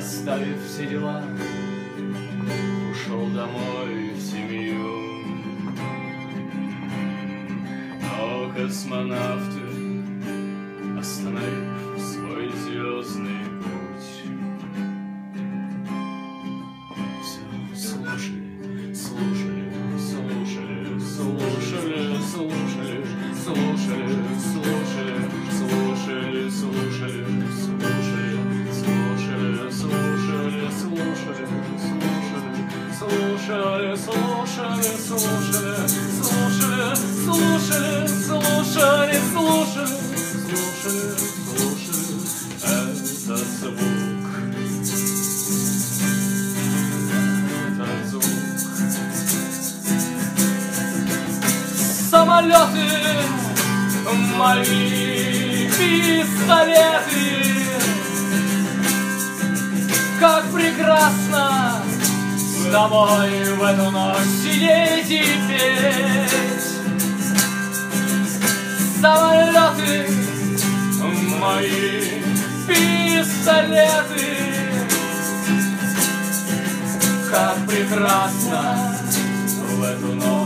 Оставив все дела, ушел домой в семью. Но космонавты, остановив слушали, слушали, слушали, слушали, слушали, слушали, слушали, слушали этот звук. Этот звук. Самолеты, мои пистолеты, как прекрасно с тобой в эту ночь сидеть и петь. Самолеты, мои пистолеты, как прекрасно в эту ночь